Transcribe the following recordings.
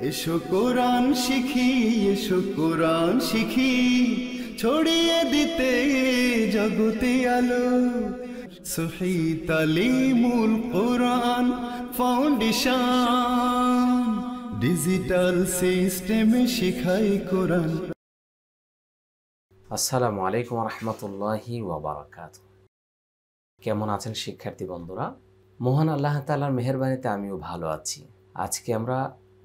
এসো কোরআন শিখি, এসো কোরআন শিখি, ছড়িয়ে দিতে জগতে আলো। সহি তালিমুল কোরআন ফাউন্ডেশন, ডিজিটাল সিস্টেমে শিখাই কোরআন। আসসালামু আলাইকুম রহমতুল্লাহি ওবরাকাত কেমন আছেন শিক্ষার্থী বন্ধুরা? মহান আল্লাহ তালার মেহরবানিতে আমিও ভালো আছি। আজকে আমরা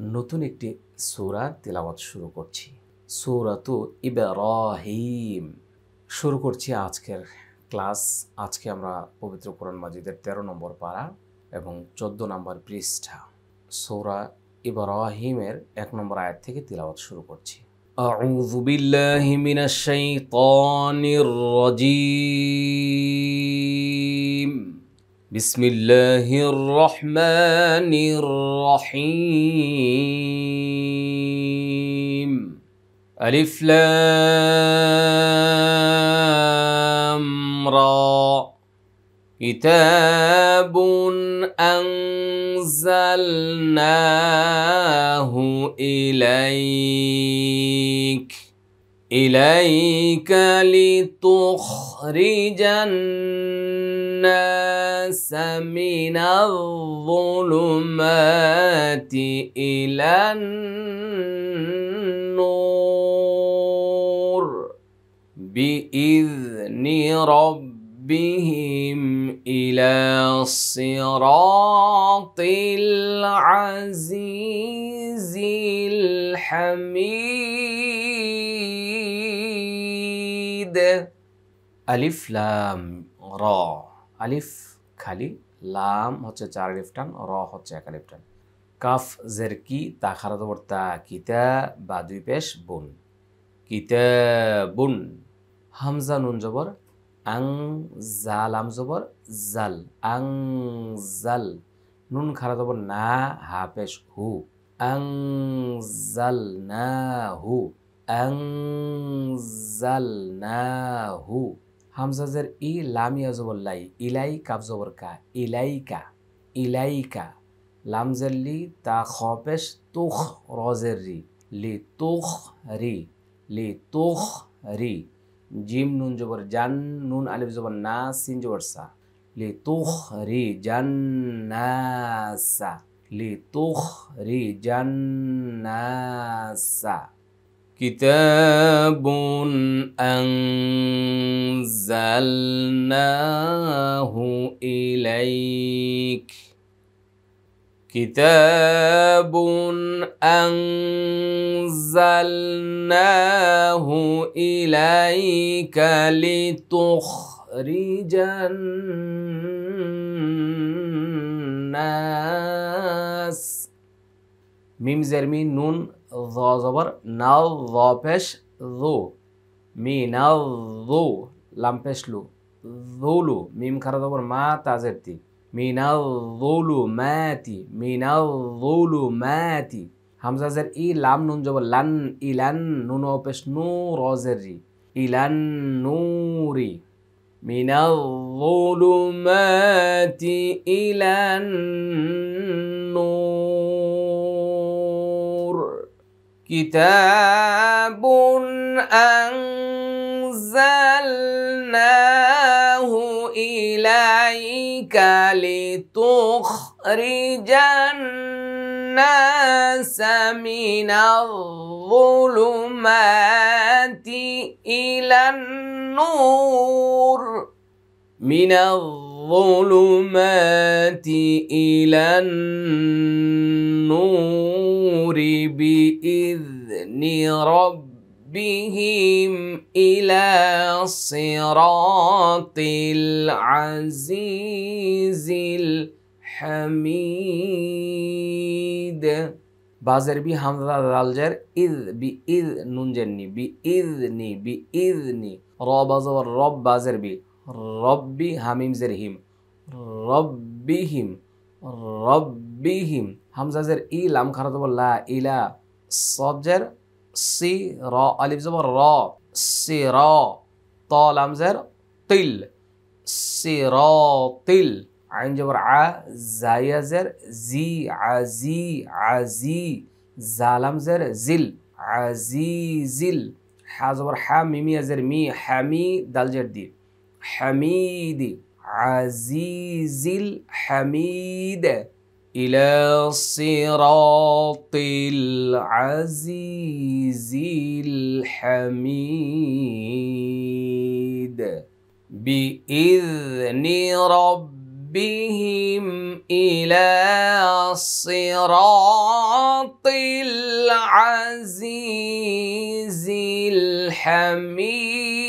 নতুন একটি সূরা তিলাওয়াত শুরু করছি সূরাতু ইব্রাহিম শুরু করছি আজকের ক্লাস আজকে আমরা পবিত্র কোরআন মাজিদের তেরো নম্বর পাড়া এবং চোদ্দ নম্বর পৃষ্ঠা সূরা ইব্রাহিমের এক নম্বর আয়াত থেকে তিলাওয়াত শুরু করছি أعوذ بالله من الشيطان الرجيم بسم الله الرحمن الرحيم. ألف لام را. كتاب أنزلناه إليك. إليك لتخرج الناس الناس من الظلمات إلى النور بإذن ربهم إلى الصراط العزيز الحميد. ألف لام را. আলিফ খালি, লাম হচ্ছে চার আলিফ টান র হচ্ছে এক আলিফ টান কাফ, জের, কি, তা খারাপ তা, কিতা, বা দুই পেশ, বুন। কিতা, বুন। হামজা, নুন জবর, আং জাল আম জবর, জাল। আং, জাল। নুন খারা জবর না, হা পেশ, হু। আং, জাল না, হু। আং, জাল না, হু। হামজাজের ই লামিয়া জবল্লাই ইলাই কাব জবর কা ইলাইকা ইলাইকা লামজের লি, তা খপেশ তুখ রজের রি, লি তুখ রি, লি তুখ রি। জিম নুন জবর, জান নুন আলিফ জবর, না সিন জবর সা। লি তুখ রি জান্নাসা লি তুখ রি জান্নাসা কিতাবুন আং أنزلناه إليك. كتاب أنزلناه إليك لتخرج الناس. ميم زرمي نون ظا زبر ظا بش ذو مي نال ذو لام بش لو ذولو ميم خرا زبر ما تازرتي মিনাল যুলুমাতি মিনাল যুলুমাতি হামজাজের ই লাম নুন জব লান ইলান নুন অপেশ নু রজের রি ইলান নূরি মিনাল যুলুমাতি ইলান নূর কিতাবুন أنزلناه إليك لتخرج الناس من الظلمات إلى النور. من الظلمات إلى النور بإذن رب ربهم إلى صراط العزيز الحميد بازربي همزة دالجر إذ بإذ ننجني بإذني بإذني را بازر رب بازربي ربي هميم زرهم ربهم ربهم همزة زر إي لام خرطب لا إله صجر صراء ألف زبر را صراء لام زر. طل. صراطل. عين جبر ع. زايا زر. زي عزي عزي. زالم زر. زل. عزي زل حا زبر حا. ميمي زر مي. حمي دال جر دي. حميدي عزيزي الحميد إلى صراط العزيز الحميد. بإذن ربهم إلى صراط العزيز الحميد.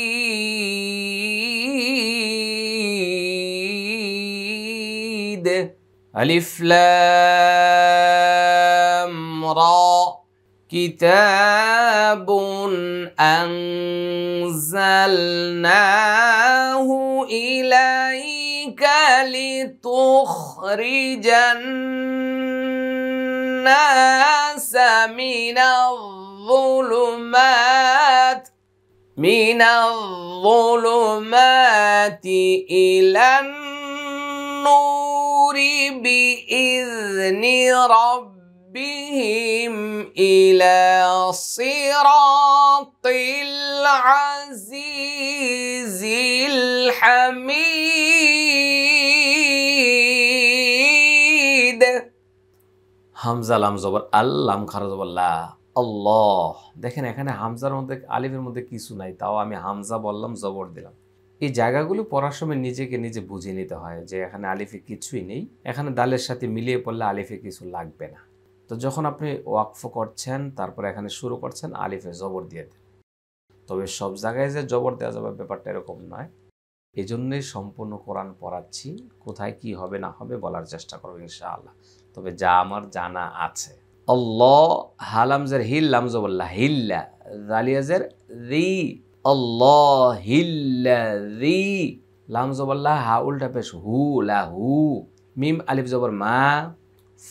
ألف لام را. كتاب أنزلناه إليك لتخرج الناس من الظلمات من الظلمات إلى النور. بإذن ربهم إلى صراط العزيز الحميد হামজা লাম জবর আল্লাম খারা জবর লা আল্লাহ দেখেন এখানে হামজার মধ্যে আলিফের মধ্যে কিছু নাই তাও আমি হামজা বললাম জবর দিলাম এই জায়গাগুলো পড়ার সময় নিজেকে নিজে বুঝিয়ে নিতে হয় যে এখানে আলিফে কিছুই নেই, এখানে দালের সাথে মিলিয়ে পড়লে আলিফে কিছু লাগবে না। তো যখন আপনি ওয়াকফ করছেন, তারপর এখানে শুরু করছেন, আলিফে জবর দিয়ে দেন। তবে সব জায়গায় যে জবর দেওয়া যাবে ব্যাপারটা এরকম নয়। এই জন্যই সম্পূর্ণ কোরআন পড়াচ্ছি, কোথায় কি হবে না হবে বলার চেষ্টা করব ইনশাআল্লাহ। তবে যা আমার জানা আছে। আল্লাহ হালামজের হিল লামজবল্লাহ হিল্লা, জালিয়াজের রি আল্লাহ হিল্লা রি লামজবল্লাহ হা, উল্টা পেশ হু, লা হু। মিম আলিফ জবর মা,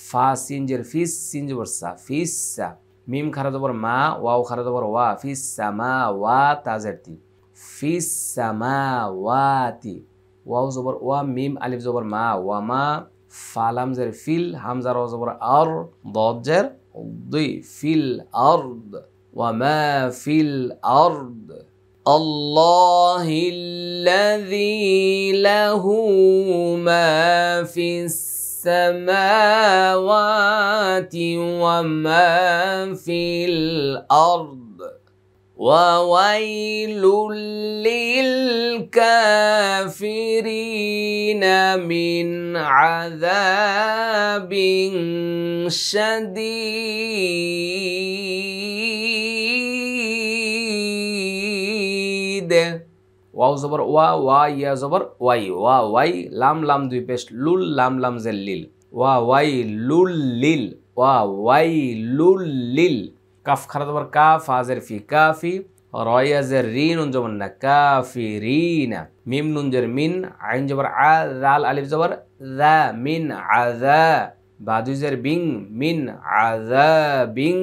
ফা সিনজের ফিস, সিন জবর সা, ফিসা মিম খারা জবর মা, ওয়াও খারা জবর ওয়া, ফিসা মা, ওয়া তাজের তি। ফিসা মা ওয়াতি ওয়াও জবর ওয়া, মিম আলিফ জবর মা, ওয়া মা ফালাম জের ফিল হামজার ও জবর আর দজের দুই, ফিল আরদ। ওয়া মা ফিল আরদ। الله الذي له ما في السماوات وما في الأرض وويل للكافرين من عذاب شديد ওয়াও জবর ওয়া ওয়া, ইয়া জবর ওয়াই, ওয়া, ওয়াই, লাম লাম দুই পেশ, লুল, লাম লাম জের লিল। ওয়া, ওয়াই, লুল, লিল। ওয়া, ওয়াই, লুল, লিল। কাফ, খারা জবর কাফ আজের ফি কাফি রয়াজের রি নুন জবর না কাফি রিনা। মিম, নুন, জের, মিন। আইন জবর, আ জাল আলিফ জবর দা মিন আযা বাদুজের বিং মিন আযা বিং।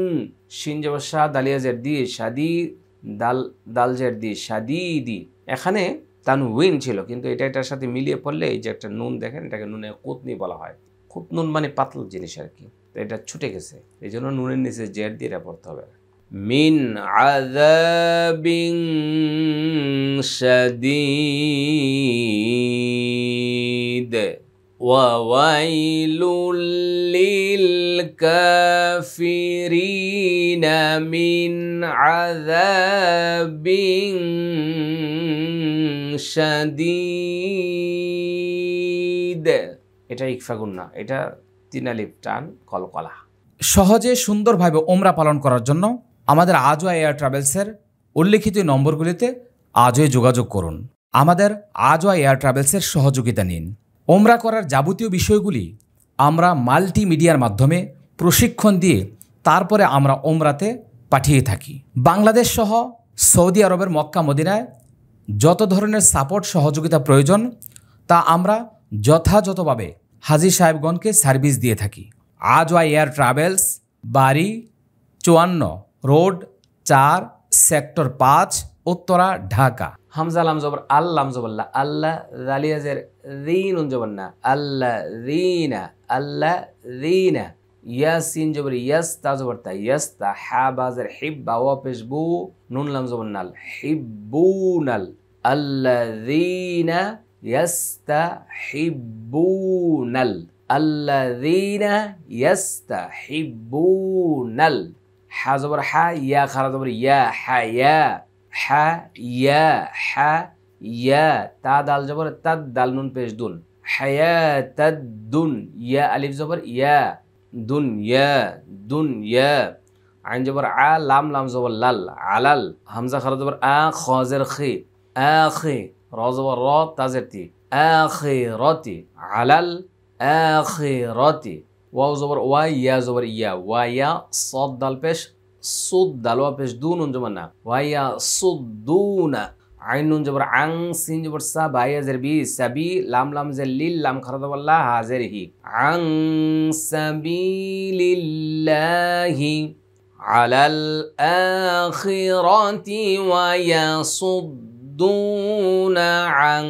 শিন জবর শাহ দালিয়াজের দি শাদি দাল দালজেরদি সাদিদি এখানে তানউইন ছিল, কিন্তু এটা, এটার সাথে মিলিয়ে পড়লে এই যে একটা নুন দেখেন, এটাকে নুনে কুতনি বলা হয়। খুব নুন মানে পাতল জিনিস আর কি, তো এটা ছুটে গেছে। এই জন্য নুনের নিচে জের দিয়ে এটা পড়তে হবে। মিন আদিং শাদীদ ওয়া কাফিরিন। من عذاب شديد এটা ইকফাগুন না এটা তিনালিপ টান কলকলা সহজে সুন্দরভাবে ওমরা পালন করার জন্য আমাদের আজও এয়ার ট্রাভেলসের উল্লেখিত নম্বরগুলিতে আজই যোগাযোগ করুন আমাদের আজও এয়ার ট্রাভেলসের সহযোগিতা নিন ওমরা করার যাবতীয় বিষয়গুলি আমরা মাল্টিমিডিয়ার মাধ্যমে প্রশিক্ষণ দিয়ে তারপরে আমরা ওমরাতে পাঠিয়ে থাকি। বাংলাদেশ সহ সৌদি আরবের মক্কা মদিনায় যত ধরনের সাপোর্ট সহযোগিতা প্রয়োজন, তা আমরা যথাযথভাবে হাজি সাহেবগণকে সার্ভিস দিয়ে থাকি। আজওয়া এয়ার ট্রাভেলস, বাড়ি, চুয়ান্ন, রোড, চার, সেক্টর পাঁচ, উত্তরা, ঢাকা। হামজা লাম জবর আল্লাম জবল্লা আল্লাহ রালিয়াজের রিন জবর না, আল্লাহ রিনা আল্লাহ রিনা ياسين جبر يستا زبر تا يستا حابا زر حبا وابش بو نون لم زبر نال الذين يستحبون الذين يستحبون ح زبر ح يا خر زبر يا حا يا تا دال جبر تا دال نون پیش دون. حياة الدن يا ألف زبر يا. دنيا دنيا. عين جبر ع لام لام زبر لل. علل. همزة خرج زبر آ خازر خي آخي را زبر را تازرتي آخرتي علل. آخرتي واو زبر واي يا زبر يا ويا صد پش صد الوا پش دون جمنا ويا صدون. عين نون جبر عن سين جبر سا باي زر بي سبي لام لام زر ليل لام خرد والله حاضر هي عن سبيل الله على الآخرة ويصدون عن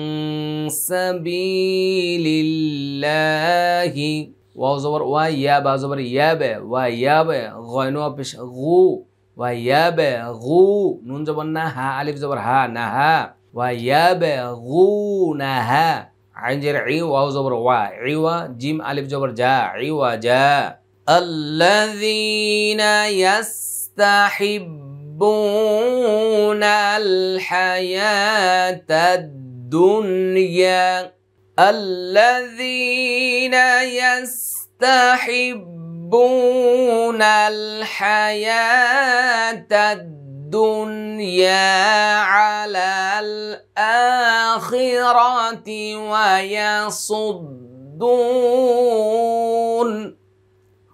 سبيل الله واو زبر وياب زبر ياب وياب غينو بش غو. وياب غو نون زبر نها ألف زبر ها نها وياب غو نها عين جر عي واو زبر وا. عوا جيم ألف زبر جا. عوا جا. الذين يستحبون الحياة الدنيا. الذين يستحبون الحياة الدنيا على الآخرة ويصدون.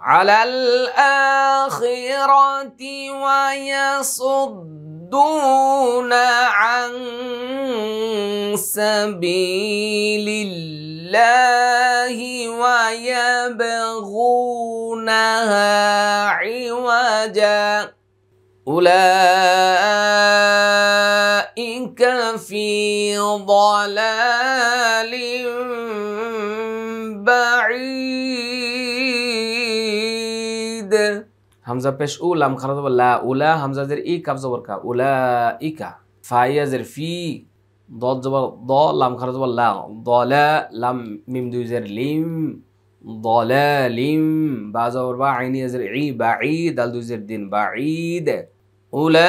على الآخرة ويصدون عن سبيل الله ويبغونها عوجا أولئك في ضلال بعيد হামজা পেশ উ লাম খারাজ লা উলা হামজা জের ই কাফ জবর কা উলা ইকা ফাইয়া জের ফি দদ জবর দ লাম খারাজ লা দলা লাম মিম দুই জের লিম ضلالم با زبر با عيني زر عي بعيد دال دو زر دين بعيد أولئك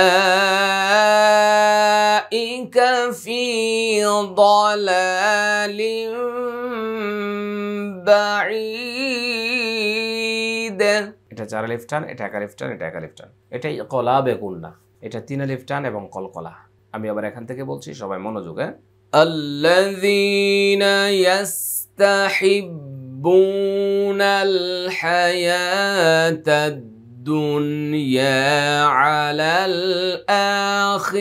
في ضلال بعيد এটা চার লিফটান এটা একা লিফটান এটা একা লিফটান এটাই কলা বেকুন্না এটা তিন লিফটান এবং কলকলা আমি আবার এখান থেকে বলছি সবাই মনোযোগে الذين يستحبون الحياة الدنيا على الآخرة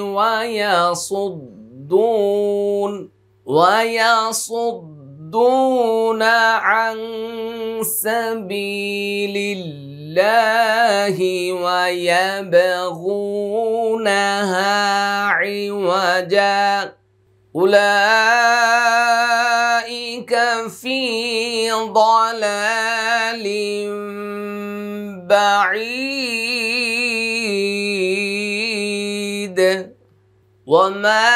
ويصدون ويصدون عن سبيل الله ويبغونها عوجا. أولئك في ضلال بعيد. وما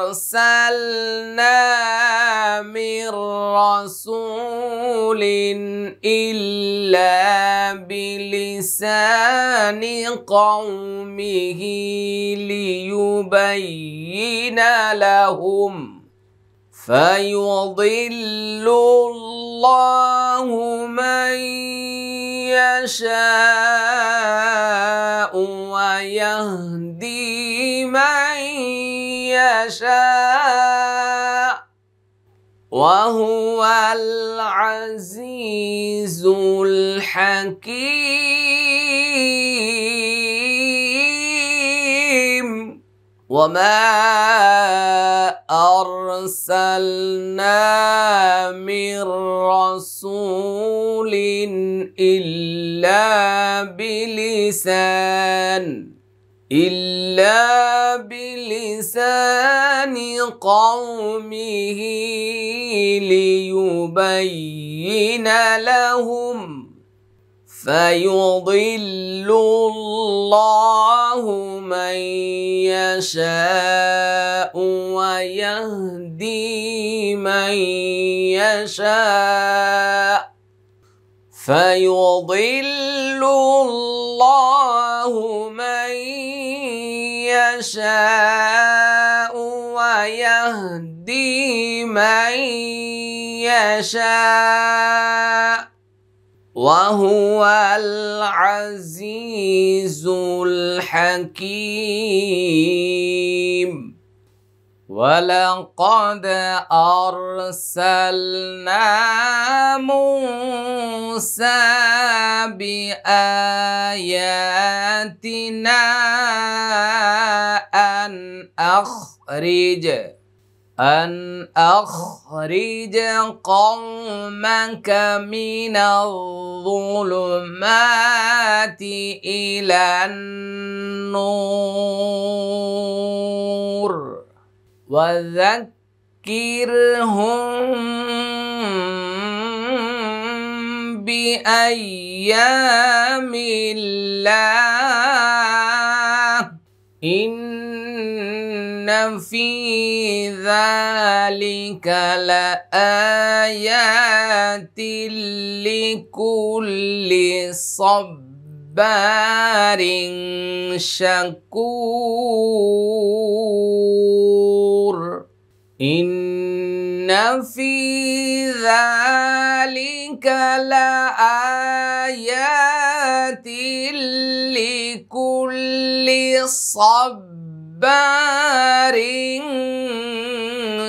أرسلنا من رسول إلا بلسان قومه ليبين لهم فيضل الله من يشاء ويهدي من يشاء وهو العزيز الحكيم وما أرسلنا من رسول إلا بلسان إلا بلسان قومه ليبين لهم فيضل الله من يشاء ويهدي من يشاء فيضل الله من يشاء ويهدي من يشاء وهو العزيز الحكيم. ولقد أرسلنا موسى بآياتنا أن أخرج. أن أخرج قومك من الظلمات إلى النور وذكرهم بأيام الله إن في ذلك لآيات لكل صبار شكور إن في ذلك لآيات لكل صبار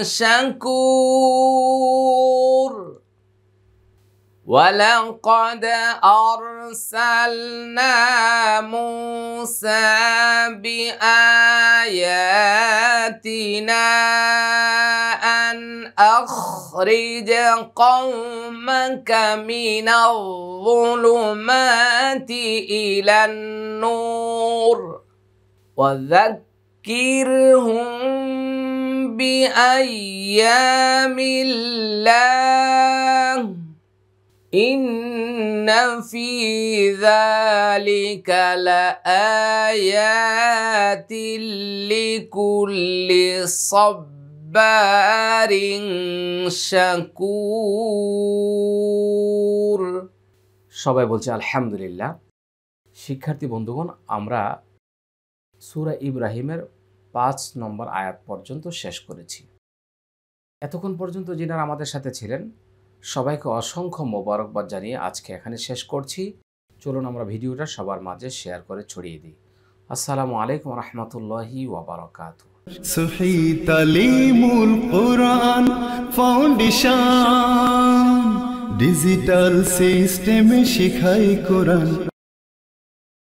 شكور ولقد أرسلنا موسى بآياتنا أن أخرج قومك من الظلمات إلى النور. وذكرهم بأيام الله إن في ذلك لآيات لكل صبار شكور সবাই বলছে আলহামদুলিল্লাহ শিক্ষার্থী বন্ধুগণ আমরা সূরা ইব্রাহিমের পাঁচ নম্বর আয়াত পর্যন্ত শেষ করেছি। এতক্ষণ পর্যন্ত যিনারা আমাদের সাথে ছিলেন, সবাইকে অসংখ্য মোবারকবাদ জানিয়ে আজকে এখানে শেষ করছি। চলুন আমরা ভিডিওটা সবার মাঝে শেয়ার করে ছড়িয়ে দিই। আসসালামু আলাইকুম রহমতুল্লাহি ওবরাকাত ফাউন্ডেশন, ডিজিটাল সিস্টেমে শিখাই কোরআন।